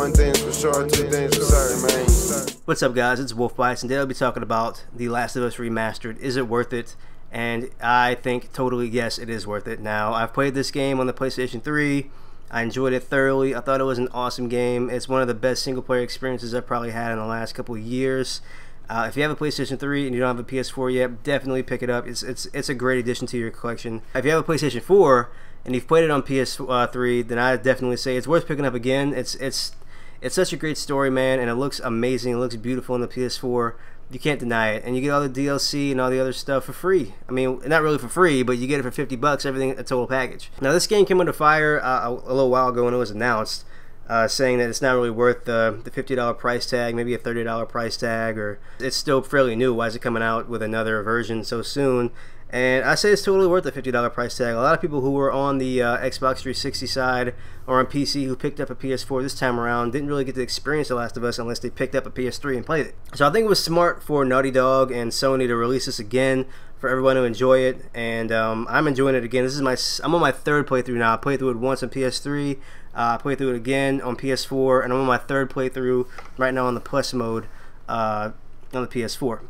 One thing's for sure, two things for certain, man. What's up, guys? It's Wolf Bites, and today I'll be talking about The Last of Us Remastered. Is it worth it? And I think totally yes, it is worth it. Now, I've played this game on the PlayStation 3. I enjoyed it thoroughly. I thought it was an awesome game. It's one of the best single player experiences I've probably had in the last couple of years. Uh, if you have a PlayStation 3 and you don't have a PS4 yet, definitely pick it up. It's it's it's a great addition to your collection. If you have a PlayStation 4 and you've played it on PS3, then I definitely say it's worth picking up again. It's it's it's such a great story, man, and it looks amazing. It looks beautiful on the PS4. You can't deny it, and you get all the DLC and all the other stuff for free. I mean, not really for free, but you get it for 50 bucks, everything a total package. Now, this game came under fire uh, a, a little while ago when it was announced uh, saying that it's not really worth the, the $50 price tag, maybe a $30 price tag, or it's still fairly new. Why is it coming out with another version so soon? And I say it's totally worth the $50 price tag. A lot of people who were on the uh, Xbox 360 side or on PC who picked up a PS4 this time around didn't really get to experience The Last of Us unless they picked up a PS3 and played it. So I think it was smart for Naughty Dog and Sony to release this again for everyone to enjoy it. And um, I'm enjoying it again. This is my I'm on my third playthrough now. I played through it once on PS3. Uh, I played through it again on PS4, and I'm on my third playthrough right now on the Plus mode uh, on the PS4.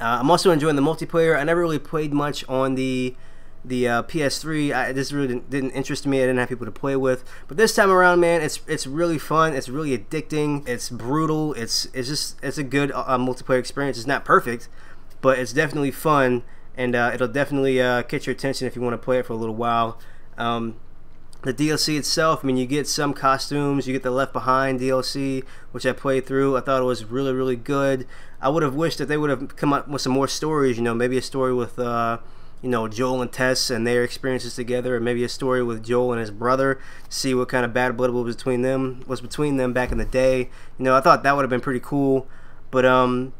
Uh, I'm also enjoying the multiplayer. I never really played much on the the uh, PS3. I, this really didn't, didn't, interest me. I didn't have people to play with. But this time around, man, it's it's really fun. It's really addicting. It's brutal. It's it's just it's a good uh, multiplayer experience. It's not perfect, but it's definitely fun, and uh, it'll definitely uh, catch your attention if you want to play it for a little while. Um, the DLC itself, I mean, you get some costumes, you get the Left Behind DLC, which I played through. I thought it was really, really good. I would have wished that they would have come up with some more stories, you know, maybe a story with, uh, you know, Joel and Tess and their experiences together, or maybe a story with Joel and his brother, see what kind of bad blood was between them, was between them back in the day. You know, I thought that would have been pretty cool. But, um,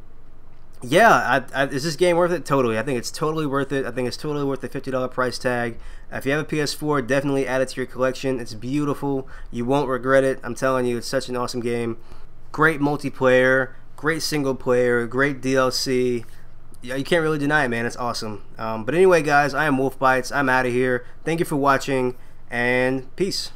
yeah, I, I, is this game worth it? Totally. I think it's totally worth it. I think it's totally worth the $50 price tag. If you have a PS4, definitely add it to your collection. It's beautiful. You won't regret it. I'm telling you, it's such an awesome game. Great multiplayer, great single player, great DLC. Yeah, you can't really deny it, man. It's awesome. Um, but anyway, guys, I am Wolf Bites. I'm out of here. Thank you for watching, and peace.